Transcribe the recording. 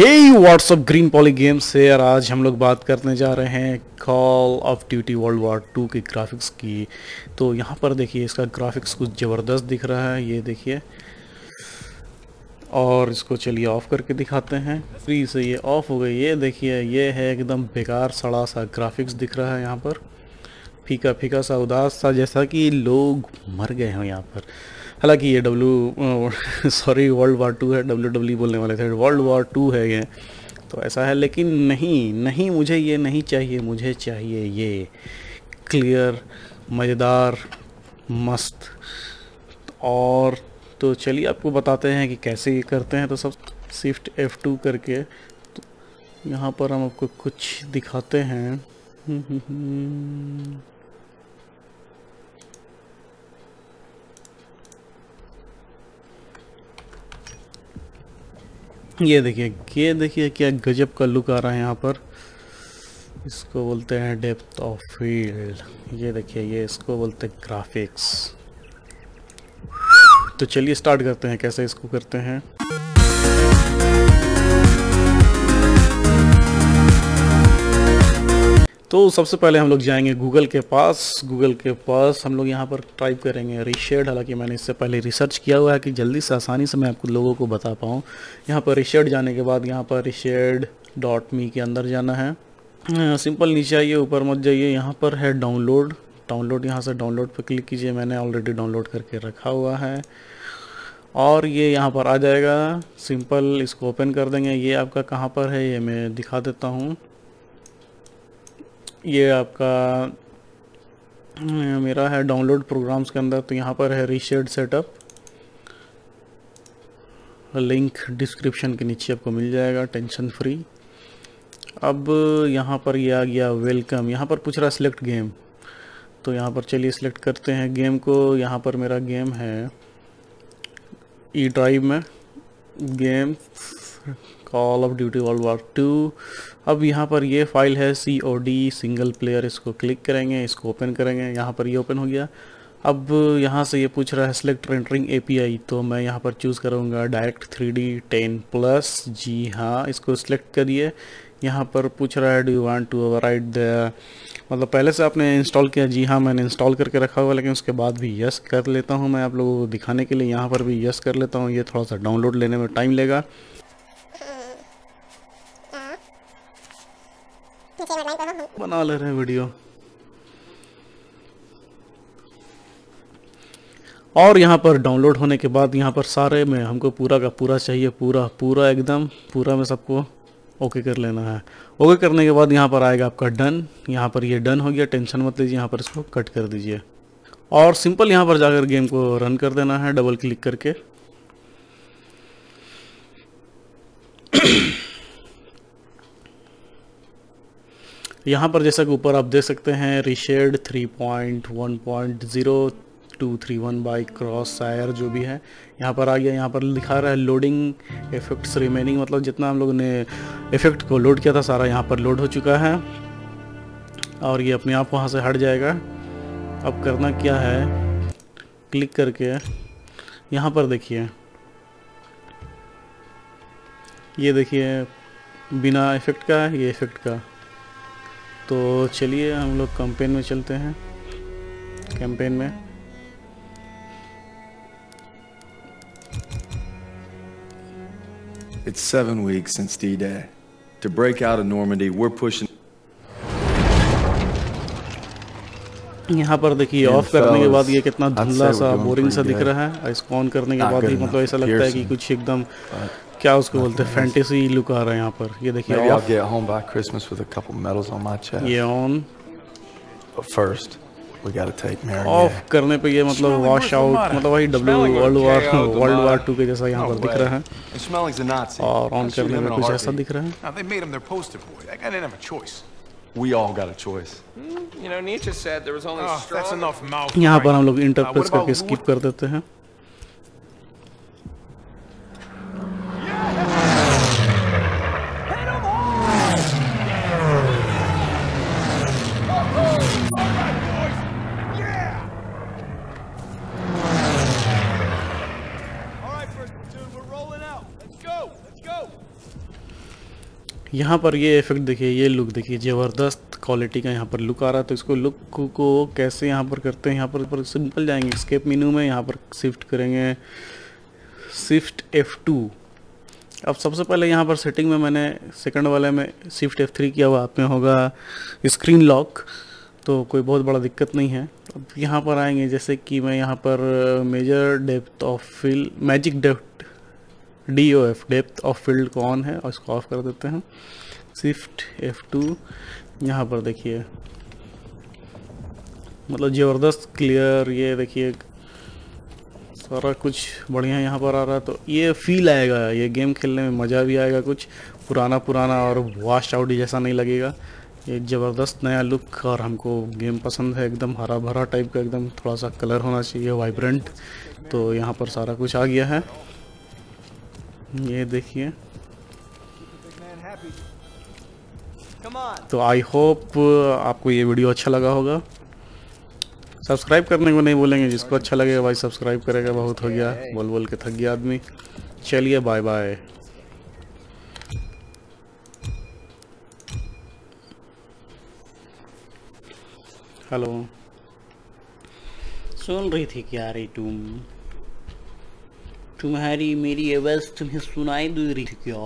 Hey what's up green poly games से यार आज हम लोग बात करने जा रहे हैं call of duty world war two के ग्राफिक्स की। तो यहाँ पर देखिए, इसका ग्राफिक्स कुछ ज़बरदस्त दिख रहा है, ये देखिए। और इसको चलिए ऑफ़ करके दिखाते हैं। फ्री से ये ऑफ़ हो गई। ये देखिए, ये है एकदम बेकार सड़ा सा ग्राफिक्स दिख रहा है यहाँ पर। फीका फीका सा, उदास सा, जैसा कि लोग मर गए हैं यहाँ पर। हालाँकि ये W sorry world war two है डब्ल्यू डब्ल्यू बोलने वाले थे वर्ल्ड वार टू है ये। तो ऐसा है, लेकिन नहीं नहीं मुझे ये नहीं चाहिए, मुझे चाहिए ये। क्लियर मज़ेदार, मस्त। और तो चलिए आपको बताते हैं कि कैसे ये करते हैं तो सब शिफ्ट F2 करके तो यहाँ पर हम आपको कुछ दिखाते हैं। ये देखिए ये देखिए क्या गजब का लुक आ रहा है यहाँ पर। इसको बोलते हैं डेप्थ ऑफ़ फ़ील्ड ये देखिए, ये इसको बोलते हैं ग्राफिक्स तो चलिए स्टार्ट करते हैं, कैसे इसको करते हैं। तो सबसे पहले हम लोग जाएँगे गूगल के पास। गूगल के पास हम लोग यहाँ पर टाइप करेंगे रिशेड हालाँकि मैंने इससे पहले रिसर्च किया हुआ है कि जल्दी से आसानी से मैं आपको लोगों को बता पाऊँ। यहाँ पर रिशेड जाने के बाद यहाँ पर रिशेड डॉट मी के अंदर जाना है। सिंपल नीचे आइए, ऊपर मत जाइए। यहाँ पर है डाउनलोड डाउनलोड यहाँ से डाउनलोड पर क्लिक कीजिए। मैंने ऑलरेडी डाउनलोड करके रखा हुआ है। और ये यहाँ पर आ जाएगा। सिंपल इसको ओपन कर देंगे। ये आपका कहाँ पर है, ये मैं दिखा देता हूँ। ये आपका मेरा है डाउनलोड प्रोग्राम्स के अंदर तो यहाँ पर है रीशेड सेटअप लिंक डिस्क्रिप्शन के नीचे आपको मिल जाएगा टेंशन फ्री अब यहाँ पर ये आ गया वेलकम यहाँ पर पूछ रहा सिलेक्ट गेम तो यहाँ पर चलिए सिलेक्ट करते हैं। गेम को यहाँ पर मेरा गेम है ई ड्राइव में। Game call of duty world war two अब यहाँ पर ये फ़ाइल है C O D single player इसको क्लिक करेंगे, इसको ओपन करेंगे, यहाँ पर ये ओपन हो गया। अब यहाँ से ये पूछ रहा है सेलेक्ट रेंटरिंग एपीआई तो मैं यहाँ पर चूज़ करूँगा direct three D ten plus जी हाँ इसको सिलेक्ट करिए। यहाँ पर पूछ रहा है do you want to override the मतलब पहले से आपने इंस्टॉल किया, जी हाँ मैंने इंस्टॉल करके रखा हुआ, लेकिन उसके बाद भी यस कर लेता हूँ मैं आप लोगों को दिखाने के लिए। यहाँ पर भी यस कर लेता हूँ, ये थोड़ा सा डाउनलोड लेने में टाइम लेगा। बना ले रहे हैं वीडियो और यहाँ पर डाउनलोड होने के बाद यहाँ पर सारे में हमको पूरा का पूरा चाहिए, पूरा पूरा एकदम, पूरा में सबको ओके कर लेना है। ओके करने के बाद यहाँ पर आएगा आपका डन यहाँ पर ये डन हो गया। टेंशन मत लीजिए, यहाँ पर इसको कट कर दीजिए। और सिंपल यहाँ पर जाकर गेम को रन कर देना है डबल क्लिक करके। यहाँ पर जैसा कि ऊपर आप देख सकते हैं reshade 3.1.0 to three one by crosshair जो भी है। यहाँ पर आ गया यहाँ पर लिखा रहा है लोडिंग इफेक्ट्स रिमेनिंग मतलब जितना हम लोगों ने इफ़ेक्ट को लोड किया था, सारा यहाँ पर लोड हो चुका है। और ये अपने आप वहाँ से हट जाएगा। अब करना क्या है? क्लिक करके यहाँ पर देखिए। ये देखिए, बिना इफ़ेक्ट का है, ये इफ़ेक्ट का। तो चलिए हम लोग कैंपेन में चलते हैं कैंपेन में It's seven weeks since D-Day. To break out of Normandy, we're pushing. यहाँ पर देखिए ऑफ़ करने के बाद ये कितना धुंधला सा बोरिंग सा दिख रहा है। इसको ऑन करने के बाद ही मतलब ऐसा लगता है कि कुछ एकदम क्या उसको बोलते हैं फैंटेसी लुक आ रहा है यहाँ पर। ये देखिए Maybe I'll get home by Christmas with a couple medals on my chest. ये on But first, we gotta take Mary. Off करने पे ये मतलब वॉश आउट मतलब वही W world war world war two के जैसा यहाँ पर दिख रहा है. और ऑन करने में कुछ ऐसा दिख रहा है? We all got a choice. You know, Nietzsche said there was only Oh, strong. that's enough mouth. यहाँ पर हम लोग इंटरप्रेस करके स्किप कर देते हैं यहाँ पर ये इफ़ेक्ट देखिए ये लुक देखिए ज़बरदस्त क्वालिटी का यहाँ पर लुक आ रहा है। तो इसको लुक को कैसे यहाँ पर करते हैं? यहाँ पर, पर सिंपल जाएँगे। स्केप मेनू में यहाँ पर शिफ्ट करेंगे। शिफ्ट F2 अब सबसे पहले यहाँ पर सेटिंग में मैंने सेकंड वाले में शिफ्ट F3 किया हुआ आप में होगा स्क्रीन लॉक तो कोई बहुत बड़ा दिक्कत नहीं है। अब यहाँ पर आएँगे जैसे कि मैं यहाँ पर major depth of fill magic depth D O F depth of field को ऑन है? और इसको ऑफ़ कर देते हैं। शिफ्ट एफ़ टू यहाँ पर देखिए। मतलब ज़बरदस्त क्लियर ये देखिए। सारा कुछ बढ़िया यहाँ पर आ रहा है। तो ये फील आएगा, ये गेम खेलने में मज़ा भी आएगा कुछ। पुराना पुराना और वाश आउट जैसा नहीं लगेगा। ये ज़बरदस्त नया लुक और हमको गेम पसंद है। एकदम हरा भरा टाइप का एकदम थोड़ा सा कलर होना चाहिए वाइब्रेंट तो यहाँ पर सारा कुछ आ गया है। ये देखिए। तो आई होप आपको ये वीडियो अच्छा लगा होगा। सब्सक्राइब करने को नहीं बोलेंगे जिसको अच्छा लगेगा भाई सब्सक्राइब करेगा बहुत हो गया। बोल बोल के थक गया आदमी। चलिए बाय बाय हेलो सुन रही थी क्या रे तुम? तुम्हारी मेरी आवाज़ तुम्हें सुनाई दे रही थी क्या?